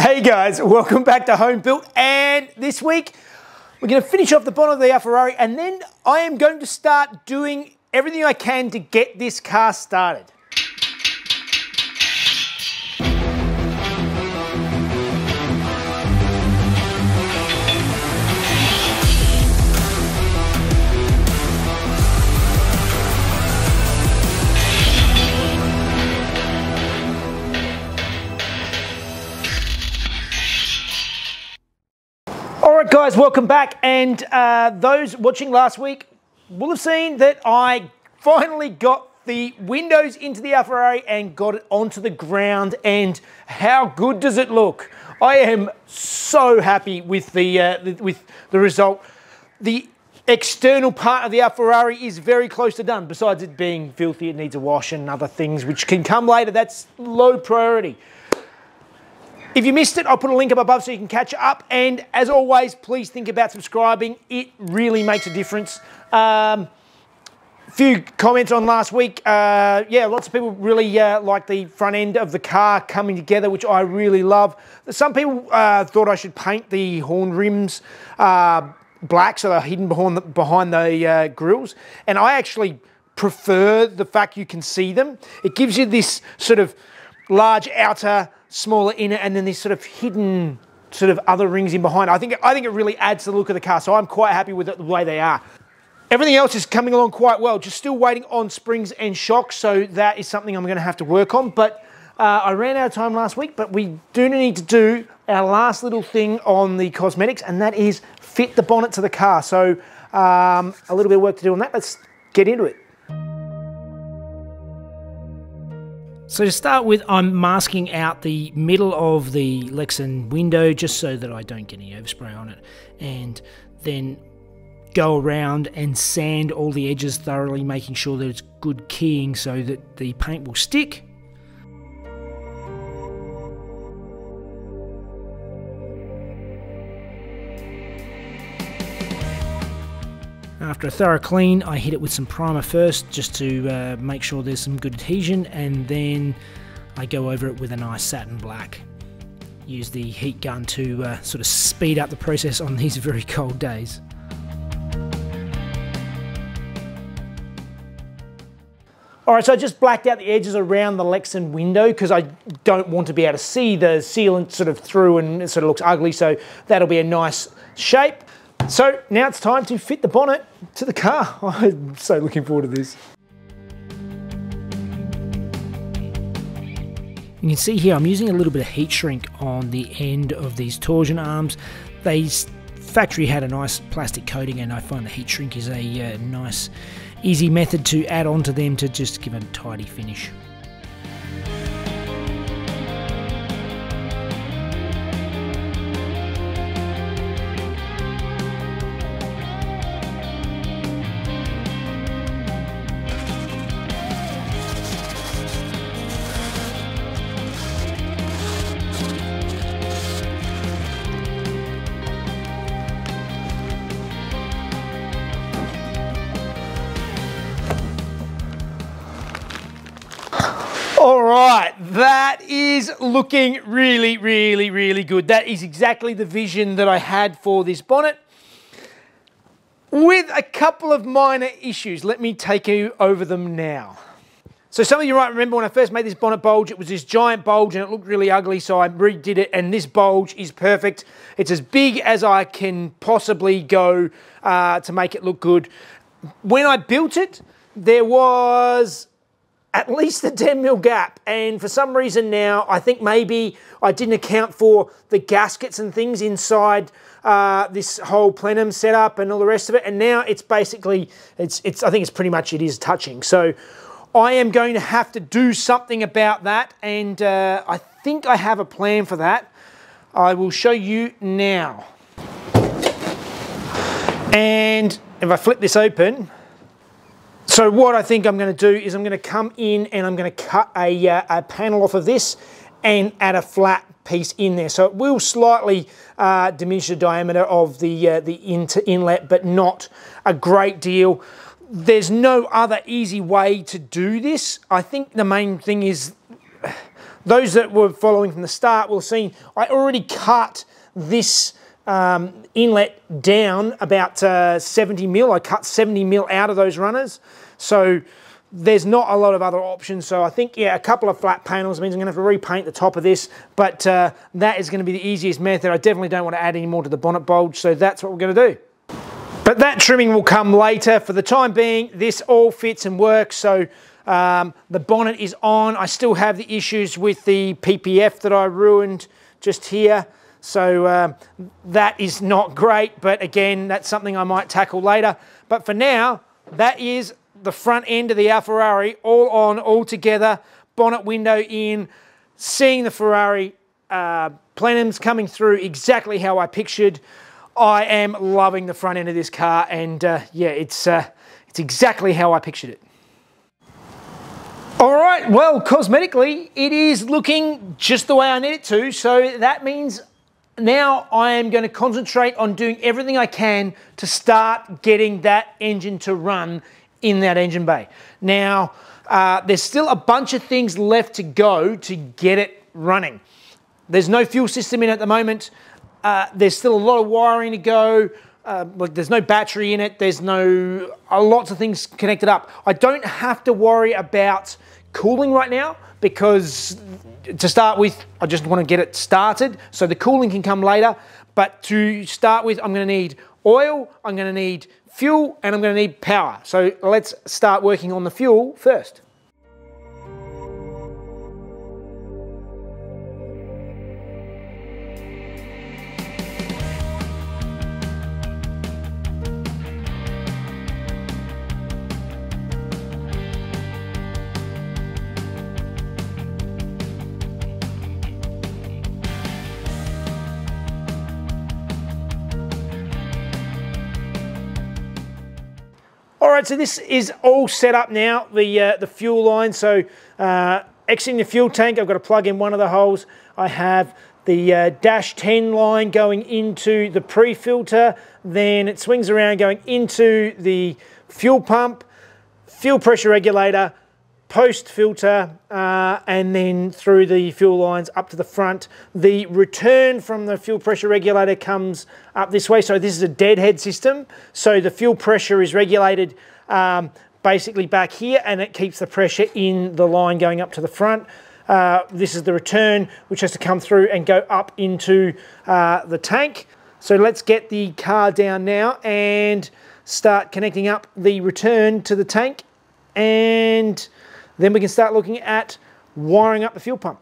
Hey guys, welcome back to Home Built. And this week, we're going to finish off the bottom of the Ferrari and then I am going to start doing everything I can to get this car started. Right, guys, welcome back. And uh, those watching last week will have seen that I finally got the windows into the Ferrari and got it onto the ground. And how good does it look? I am so happy with the, uh, with the result. The external part of the Ferrari is very close to done. Besides it being filthy, it needs a wash and other things which can come later. That's low priority. If you missed it, I'll put a link up above so you can catch up. And as always, please think about subscribing. It really makes a difference. Um, few comments on last week. Uh, yeah, lots of people really uh, like the front end of the car coming together, which I really love. Some people uh, thought I should paint the horn rims uh, black so they're hidden behind the, behind the uh, grills. And I actually prefer the fact you can see them. It gives you this sort of large outer smaller inner, and then this sort of hidden sort of other rings in behind. I think, I think it really adds to the look of the car, so I'm quite happy with it, the way they are. Everything else is coming along quite well, just still waiting on springs and shocks, so that is something I'm gonna have to work on, but uh, I ran out of time last week, but we do need to do our last little thing on the cosmetics, and that is fit the bonnet to the car. So um, a little bit of work to do on that. Let's get into it. So to start with, I'm masking out the middle of the Lexan window just so that I don't get any overspray on it. And then go around and sand all the edges thoroughly, making sure that it's good keying so that the paint will stick After a thorough clean, I hit it with some primer first just to uh, make sure there's some good adhesion and then I go over it with a nice satin black. Use the heat gun to uh, sort of speed up the process on these very cold days. All right, so I just blacked out the edges around the Lexan window because I don't want to be able to see the sealant sort of through and it sort of looks ugly. So that'll be a nice shape. So now it's time to fit the bonnet to the car. I'm so looking forward to this. You can see here I'm using a little bit of heat shrink on the end of these torsion arms. They factory had a nice plastic coating and I find the heat shrink is a uh, nice easy method to add on to them to just give a tidy finish. Right, that is looking really, really, really good. That is exactly the vision that I had for this bonnet. With a couple of minor issues, let me take you over them now. So some of you might remember when I first made this bonnet bulge, it was this giant bulge and it looked really ugly, so I redid it, and this bulge is perfect. It's as big as I can possibly go uh, to make it look good. When I built it, there was at least a 10 mil gap. And for some reason now, I think maybe I didn't account for the gaskets and things inside uh, this whole plenum setup and all the rest of it. And now it's basically, it's, it's, I think it's pretty much, it is touching. So I am going to have to do something about that. And uh, I think I have a plan for that. I will show you now. And if I flip this open, so what I think I'm going to do is I'm going to come in and I'm going to cut a, uh, a panel off of this and add a flat piece in there. So it will slightly uh, diminish the diameter of the, uh, the inlet, but not a great deal. There's no other easy way to do this. I think the main thing is those that were following from the start will seen I already cut this um, inlet down about uh, 70 mil. I cut 70 mil out of those runners. So there's not a lot of other options. So I think, yeah, a couple of flat panels means I'm gonna have to repaint the top of this, but uh, that is gonna be the easiest method. I definitely don't wanna add any more to the bonnet bulge, so that's what we're gonna do. But that trimming will come later. For the time being, this all fits and works. So um, the bonnet is on. I still have the issues with the PPF that I ruined just here. So um, that is not great, but again, that's something I might tackle later. But for now, that is the front end of the Ferrari, all on, all together, bonnet window in, seeing the Ferrari uh, plenums coming through exactly how I pictured. I am loving the front end of this car, and uh, yeah, it's, uh, it's exactly how I pictured it. All right, well, cosmetically, it is looking just the way I need it to, so that means now I am going to concentrate on doing everything I can to start getting that engine to run in that engine bay. Now, uh, there's still a bunch of things left to go to get it running. There's no fuel system in at the moment. Uh, there's still a lot of wiring to go. Uh, there's no battery in it. There's no uh, lots of things connected up. I don't have to worry about cooling right now because to start with, I just want to get it started. So the cooling can come later. But to start with, I'm going to need oil, I'm going to need fuel, and I'm going to need power. So let's start working on the fuel first. So this is all set up now, the, uh, the fuel line. So uh, exiting the fuel tank, I've got to plug in one of the holes. I have the uh, dash 10 line going into the pre-filter, then it swings around going into the fuel pump, fuel pressure regulator, post filter uh, and then through the fuel lines up to the front. The return from the fuel pressure regulator comes up this way. So this is a deadhead system. So the fuel pressure is regulated um, basically back here and it keeps the pressure in the line going up to the front. Uh, this is the return which has to come through and go up into uh, the tank. So let's get the car down now and start connecting up the return to the tank and then we can start looking at wiring up the fuel pump.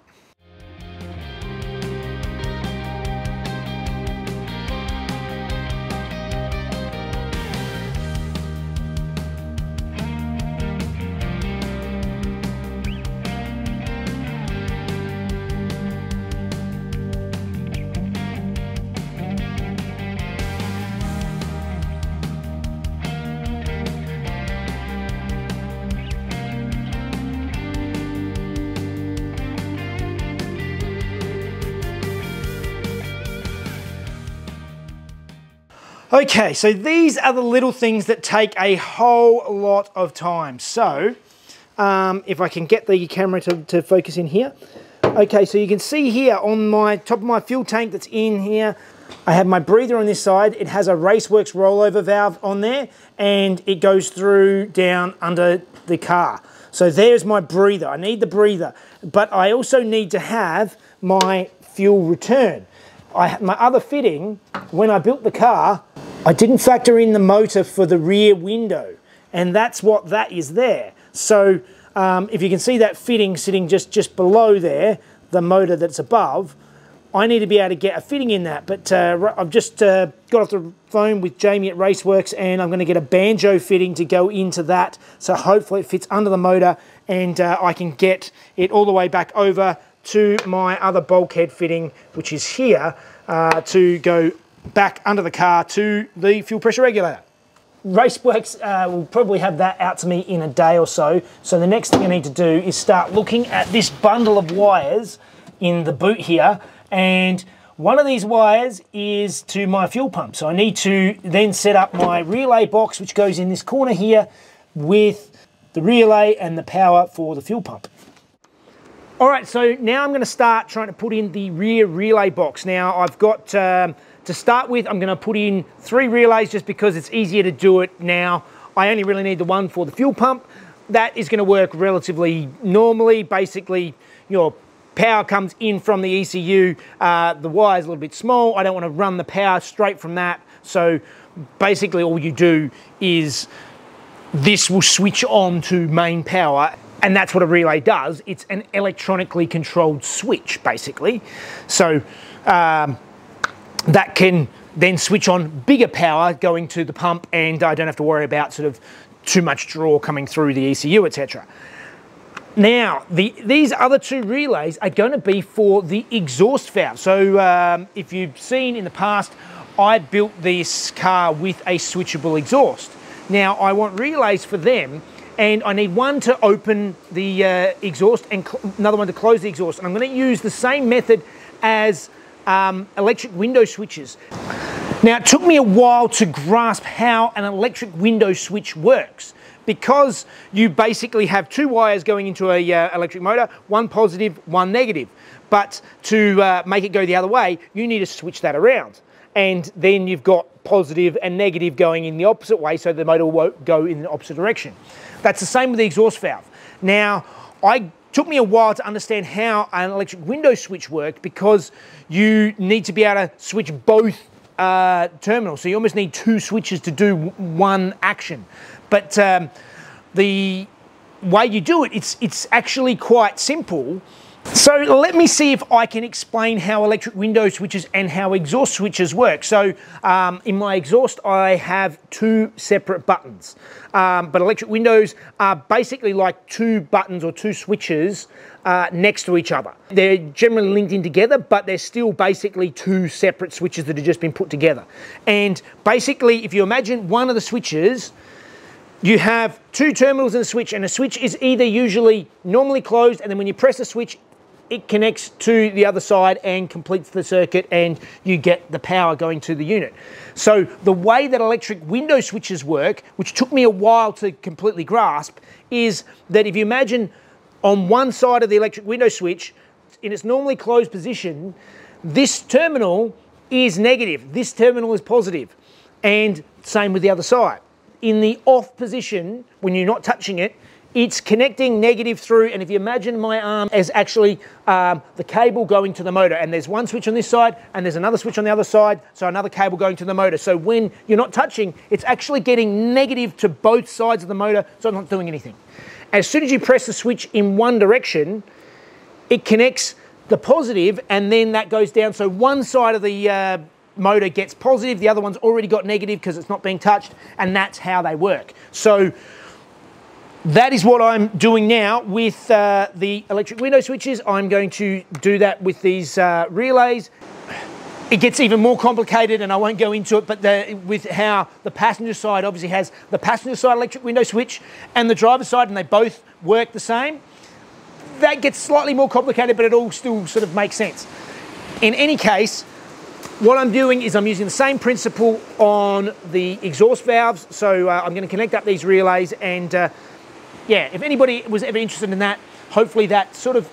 Okay, so these are the little things that take a whole lot of time. So, um, if I can get the camera to, to focus in here. Okay, so you can see here on my top of my fuel tank that's in here, I have my breather on this side. It has a Raceworks rollover valve on there and it goes through down under the car. So there's my breather. I need the breather, but I also need to have my fuel return. I, my other fitting, when I built the car, I didn't factor in the motor for the rear window, and that's what that is there. So um, if you can see that fitting sitting just, just below there, the motor that's above, I need to be able to get a fitting in that. But uh, I've just uh, got off the phone with Jamie at Raceworks and I'm going to get a banjo fitting to go into that. So hopefully it fits under the motor and uh, I can get it all the way back over to my other bulkhead fitting, which is here, uh, to go back under the car to the fuel pressure regulator. Raceworks uh, will probably have that out to me in a day or so. So the next thing I need to do is start looking at this bundle of wires in the boot here. And one of these wires is to my fuel pump. So I need to then set up my relay box, which goes in this corner here with the relay and the power for the fuel pump. All right, so now I'm gonna start trying to put in the rear relay box. Now I've got, um, to start with, I'm gonna put in three relays just because it's easier to do it now. I only really need the one for the fuel pump. That is gonna work relatively normally. Basically, your power comes in from the ECU. Uh, the wire is a little bit small. I don't wanna run the power straight from that. So basically all you do is this will switch on to main power and that's what a relay does. It's an electronically controlled switch, basically. So um, that can then switch on bigger power going to the pump, and I don't have to worry about sort of too much draw coming through the ECU, etc. Now, the, these other two relays are going to be for the exhaust valve. So um, if you've seen in the past, I built this car with a switchable exhaust. Now, I want relays for them and I need one to open the uh, exhaust and another one to close the exhaust. And I'm going to use the same method as um, electric window switches. Now, it took me a while to grasp how an electric window switch works because you basically have two wires going into a uh, electric motor, one positive, one negative. But to uh, make it go the other way, you need to switch that around. And then you've got positive and negative going in the opposite way, so the motor won't go in the opposite direction. That's the same with the exhaust valve. Now, I took me a while to understand how an electric window switch worked because you need to be able to switch both uh, terminals. So you almost need two switches to do one action. But um, the way you do it, it's, it's actually quite simple. So let me see if I can explain how electric window switches and how exhaust switches work. So um, in my exhaust, I have two separate buttons. Um, but electric windows are basically like two buttons or two switches uh, next to each other. They're generally linked in together, but they're still basically two separate switches that have just been put together. And basically, if you imagine one of the switches, you have two terminals in a switch, and a switch is either usually normally closed, and then when you press the switch, it connects to the other side and completes the circuit and you get the power going to the unit. So the way that electric window switches work, which took me a while to completely grasp, is that if you imagine on one side of the electric window switch, in its normally closed position, this terminal is negative, this terminal is positive, and same with the other side. In the off position, when you're not touching it, it's connecting negative through, and if you imagine my arm as actually um, the cable going to the motor, and there's one switch on this side, and there's another switch on the other side, so another cable going to the motor. So when you're not touching, it's actually getting negative to both sides of the motor, so it's not doing anything. As soon as you press the switch in one direction, it connects the positive, and then that goes down. So one side of the uh, motor gets positive, the other one's already got negative because it's not being touched, and that's how they work. So that is what I'm doing now with uh, the electric window switches. I'm going to do that with these uh, relays. It gets even more complicated and I won't go into it, but the, with how the passenger side obviously has the passenger side electric window switch and the driver side and they both work the same. That gets slightly more complicated, but it all still sort of makes sense. In any case, what I'm doing is I'm using the same principle on the exhaust valves. So uh, I'm going to connect up these relays and uh, yeah, if anybody was ever interested in that, hopefully that sort of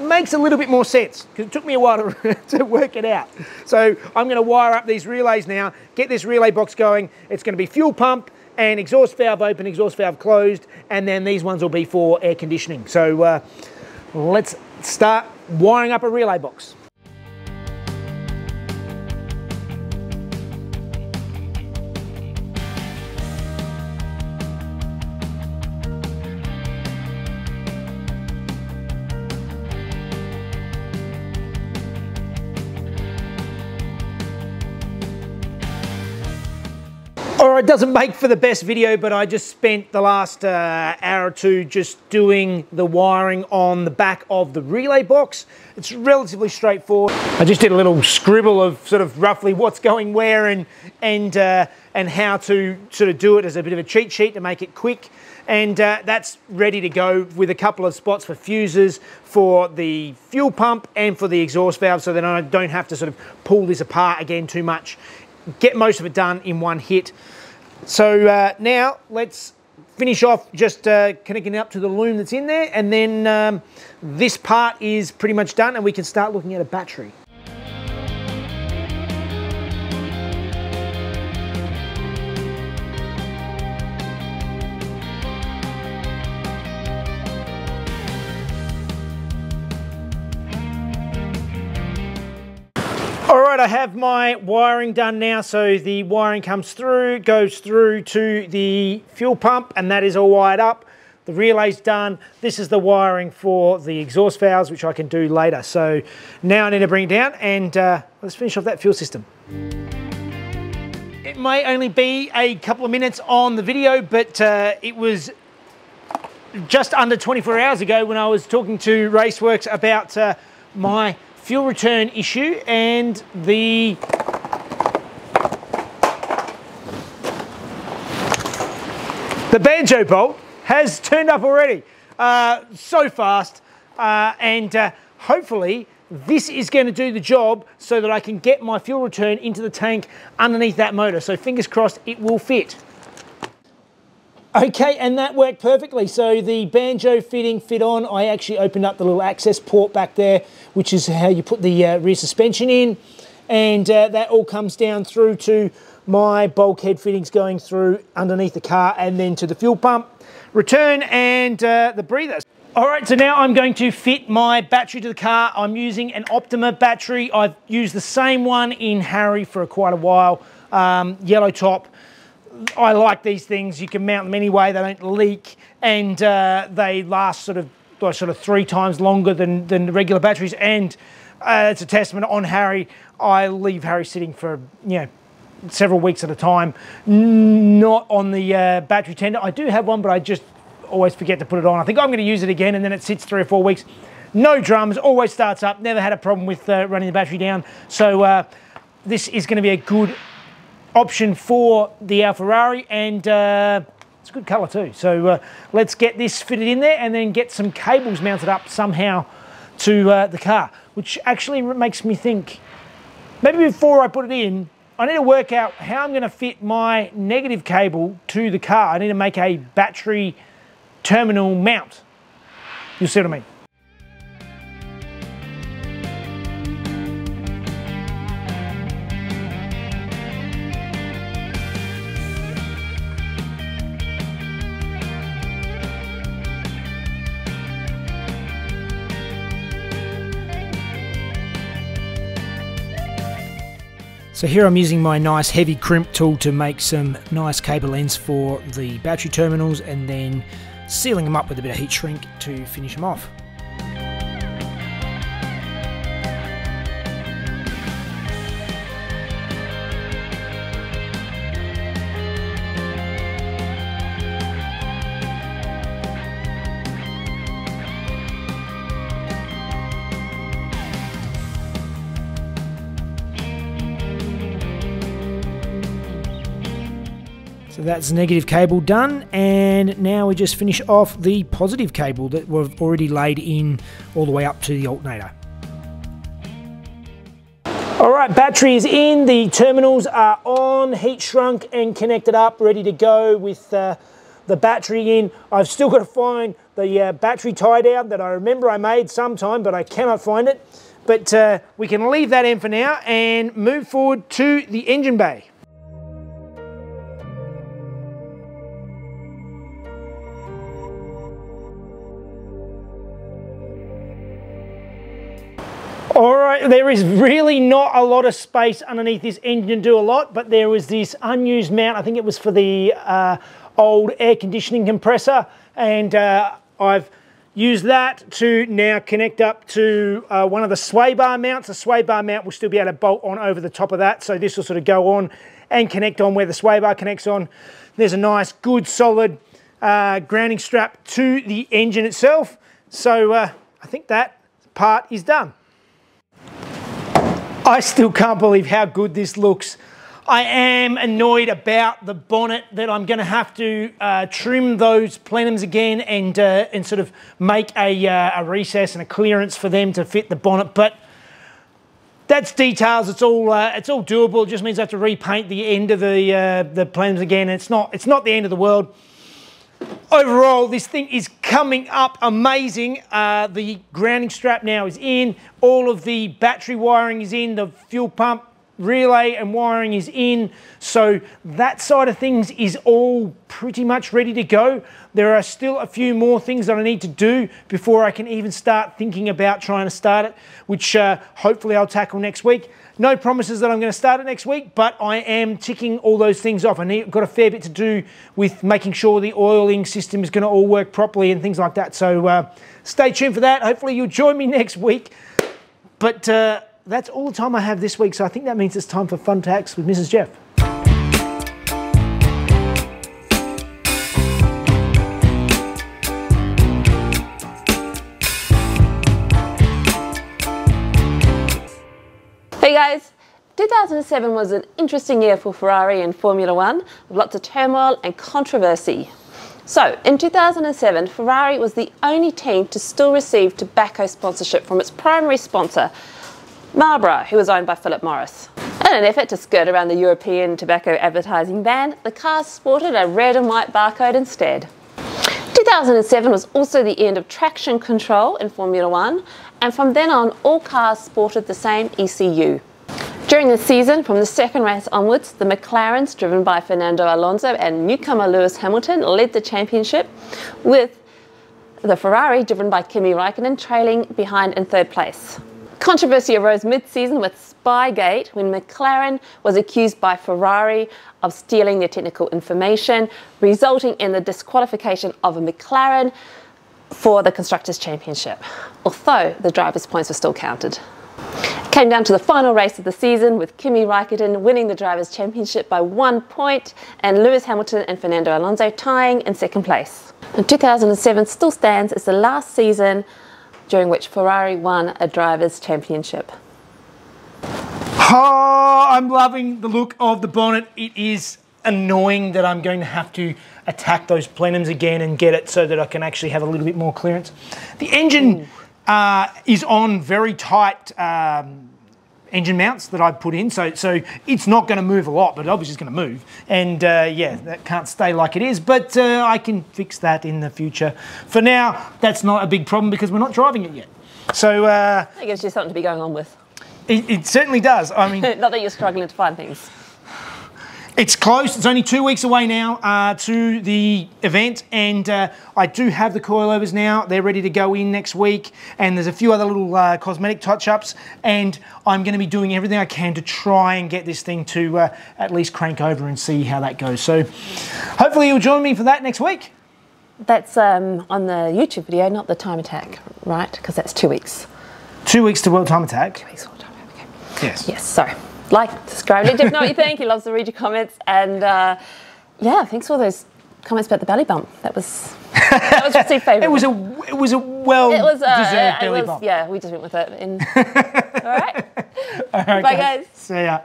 makes a little bit more sense because it took me a while to, to work it out. So I'm going to wire up these relays now, get this relay box going. It's going to be fuel pump and exhaust valve open, exhaust valve closed, and then these ones will be for air conditioning. So uh, let's start wiring up a relay box. It doesn't make for the best video, but I just spent the last uh, hour or two just doing the wiring on the back of the relay box. It's relatively straightforward. I just did a little scribble of sort of roughly what's going where and, and, uh, and how to sort of do it as a bit of a cheat sheet to make it quick. And uh, that's ready to go with a couple of spots for fuses for the fuel pump and for the exhaust valve so that I don't have to sort of pull this apart again too much get most of it done in one hit. So uh, now let's finish off just uh, connecting up to the loom that's in there and then um, this part is pretty much done and we can start looking at a battery. I have my wiring done now. So the wiring comes through, goes through to the fuel pump, and that is all wired up. The relay's done. This is the wiring for the exhaust valves, which I can do later. So now I need to bring it down and uh, let's finish off that fuel system. It may only be a couple of minutes on the video, but uh, it was just under 24 hours ago when I was talking to Raceworks about uh, my fuel return issue and the the banjo bolt has turned up already uh, so fast uh, and uh, hopefully this is going to do the job so that I can get my fuel return into the tank underneath that motor. So fingers crossed it will fit Okay, and that worked perfectly. So the banjo fitting fit on. I actually opened up the little access port back there, which is how you put the uh, rear suspension in. And uh, that all comes down through to my bulkhead fittings going through underneath the car and then to the fuel pump, return and uh, the breathers. All right, so now I'm going to fit my battery to the car. I'm using an Optima battery. I've used the same one in Harry for quite a while, um, yellow top. I like these things. You can mount them anyway. They don't leak, and uh, they last sort of sort of three times longer than than the regular batteries. And uh, it's a testament on Harry. I leave Harry sitting for you know several weeks at a time, not on the uh, battery tender. I do have one, but I just always forget to put it on. I think I'm going to use it again, and then it sits three or four weeks. No drums, always starts up. Never had a problem with uh, running the battery down. So uh, this is going to be a good option for the Alfa and uh, it's a good colour too. So uh, let's get this fitted in there and then get some cables mounted up somehow to uh, the car, which actually makes me think, maybe before I put it in, I need to work out how I'm going to fit my negative cable to the car. I need to make a battery terminal mount. You see what I mean? So here I'm using my nice heavy crimp tool to make some nice cable ends for the battery terminals and then sealing them up with a bit of heat shrink to finish them off. That's negative cable done and now we just finish off the positive cable that we've already laid in all the way up to the alternator. All right, battery is in, the terminals are on, heat shrunk and connected up, ready to go with uh, the battery in. I've still got to find the uh, battery tie down that I remember I made sometime, but I cannot find it. But uh, we can leave that in for now and move forward to the engine bay. There is really not a lot of space underneath this engine to do a lot, but there was this unused mount. I think it was for the uh, old air conditioning compressor, and uh, I've used that to now connect up to uh, one of the sway bar mounts. The sway bar mount will still be able to bolt on over the top of that, so this will sort of go on and connect on where the sway bar connects on. There's a nice, good, solid uh, grounding strap to the engine itself. So uh, I think that part is done. I still can't believe how good this looks. I am annoyed about the bonnet that I'm going to have to uh, trim those plenums again and uh, and sort of make a, uh, a recess and a clearance for them to fit the bonnet. But that's details. It's all uh, it's all doable. It just means I have to repaint the end of the uh, the plenums again. It's not it's not the end of the world. Overall, this thing is coming up amazing. Uh, the grounding strap now is in. All of the battery wiring is in. The fuel pump relay and wiring is in. So that side of things is all pretty much ready to go. There are still a few more things that I need to do before I can even start thinking about trying to start it, which uh, hopefully I'll tackle next week. No promises that I'm going to start it next week, but I am ticking all those things off. I need got a fair bit to do with making sure the oiling system is going to all work properly and things like that. So uh, stay tuned for that. Hopefully you'll join me next week. But uh, that's all the time I have this week, so I think that means it's time for Fun Facts with Mrs. Jeff. Hey guys, 2007 was an interesting year for Ferrari in Formula One, with lots of turmoil and controversy. So, in 2007, Ferrari was the only team to still receive tobacco sponsorship from its primary sponsor, Marlboro, who was owned by Philip Morris. In an effort to skirt around the European tobacco advertising ban, the cars sported a red and white barcode instead. 2007 was also the end of traction control in Formula One, and from then on, all cars sported the same ECU. During the season, from the second race onwards, the McLarens, driven by Fernando Alonso and newcomer Lewis Hamilton, led the championship, with the Ferrari, driven by Kimi Raikkonen, trailing behind in third place. Controversy arose mid-season with Spygate when McLaren was accused by Ferrari of stealing their technical information, resulting in the disqualification of a McLaren for the Constructors' Championship, although the drivers' points were still counted. It came down to the final race of the season with Kimi Raikkonen winning the Drivers' Championship by one point and Lewis Hamilton and Fernando Alonso tying in second place. And 2007 still stands as the last season during which Ferrari won a Drivers' Championship. Oh, I'm loving the look of the bonnet. It is annoying that I'm going to have to attack those plenums again and get it so that I can actually have a little bit more clearance. The engine uh, is on very tight um, engine mounts that I put in, so so it's not going to move a lot, but obviously it's going to move. And uh, yeah, that can't stay like it is, but uh, I can fix that in the future. For now, that's not a big problem because we're not driving it yet. So uh, That gives you something to be going on with. it, it certainly does. I mean. Not that you're struggling to find things. It's close. It's only two weeks away now uh, to the event, and uh, I do have the coilovers now. They're ready to go in next week, and there's a few other little uh, cosmetic touch-ups, and I'm going to be doing everything I can to try and get this thing to uh, at least crank over and see how that goes. So, hopefully, you'll join me for that next week. That's um, on the YouTube video, not the time attack, right? Because that's two weeks. Two weeks to World Time Attack. Two Weeks World time, Attack, okay. Yes. Yes, sorry. Like, subscribe, let Jeff know what you think. He loves to read your comments. And uh, yeah, thanks for all those comments about the belly bump. That was that was received favourably. It was a it was a well It was, uh, deserved it belly was- bump. Yeah, we just went with it. And, all right. All right, Bye, guys. See ya.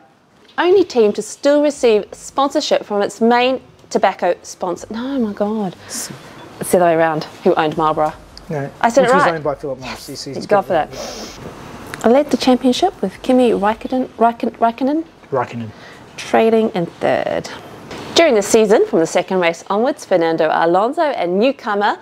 Only team to still receive sponsorship from its main tobacco sponsor. No, my God. It's the other way around. Who owned Marlboro? No, I said it which was owned by Philip Morris. Yes, he's Go got for that. I led the championship with Kimi Raikkonen, Raikkonen, Raikkonen Raikkonen. trading in third. During the season, from the second race onwards, Fernando Alonso and newcomer